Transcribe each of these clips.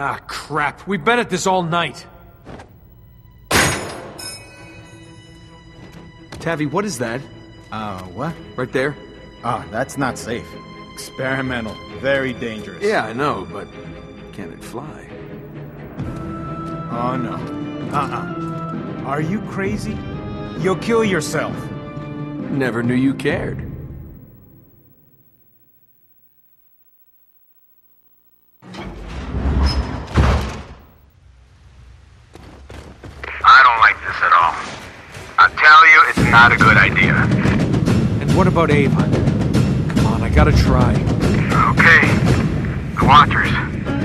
Ah, crap. We've been at this all night. Tavi, what is that? Uh, what? Right there? Ah, that's not safe. Experimental. Very dangerous. Yeah, I know, but can it fly? Oh, no. Uh-uh. Are you crazy? You'll kill yourself. Never knew you cared. Not a good idea. And what about Avon? Come on, I gotta try. Okay. The Watchers.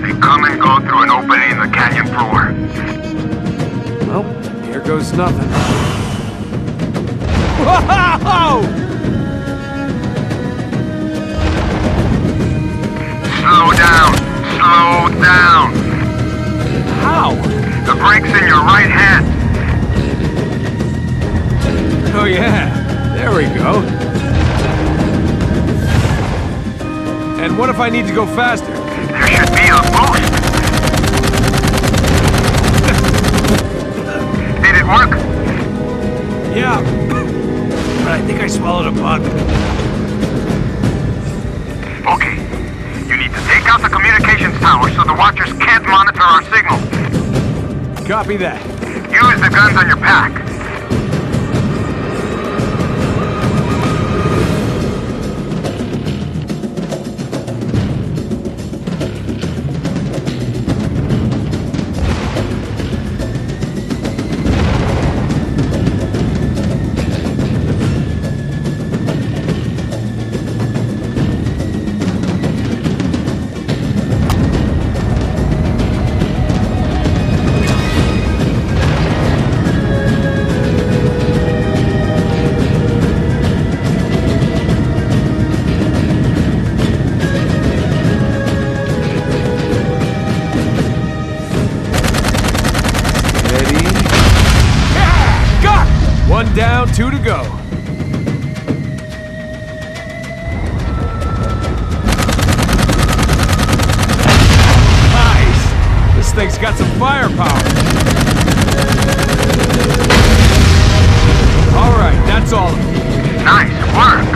They come and go through an opening in the canyon floor. Well, here goes nothing. Whoa! Slow down. Slow down. How? The brake's in your right hand. Yeah, there we go. And what if I need to go faster? There should be a boost. Did it work? Yeah, but I think I swallowed a bug. Okay. You need to take out the communications tower so the Watchers can't monitor our signal. Copy that. Use the guns on your pack. One down, two to go. Nice! This thing's got some firepower. All right, that's all. Nice work.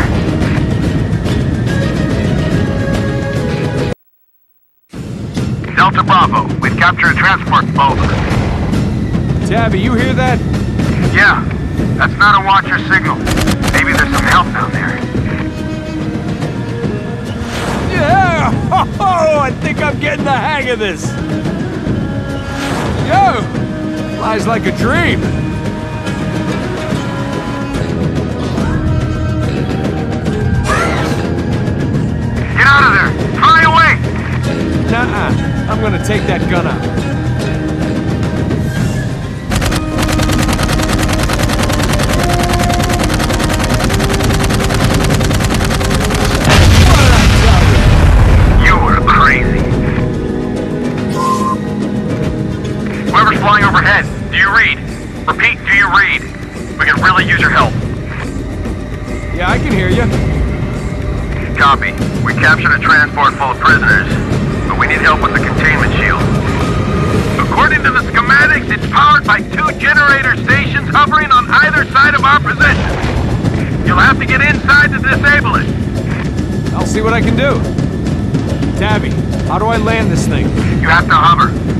Delta Bravo, we've captured a transport boat. Tabby, you hear that? Yeah, that's not a Watcher signal. Maybe there's some help down there. Yeah! Oh, I think I'm getting the hang of this. Yo! Flies like a dream. Get out of there! Fly away! Nuh-uh. I'm gonna take that gun out. Do you read? Repeat, do you read? We can really use your help. Yeah, I can hear you. Copy. We captured a transport full of prisoners, but we need help with the containment shield. According to the schematics, it's powered by two generator stations hovering on either side of our position. You'll have to get inside to disable it. I'll see what I can do. Tabby, how do I land this thing? You have to hover.